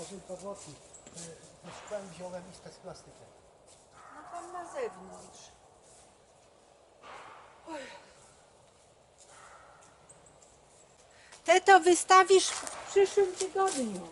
ożył powłoki. Ze y, szkłem wziąłem listę z plastykiem. No tam na zewnątrz. Oj. Te to wystawisz w przyszłym tygodniu.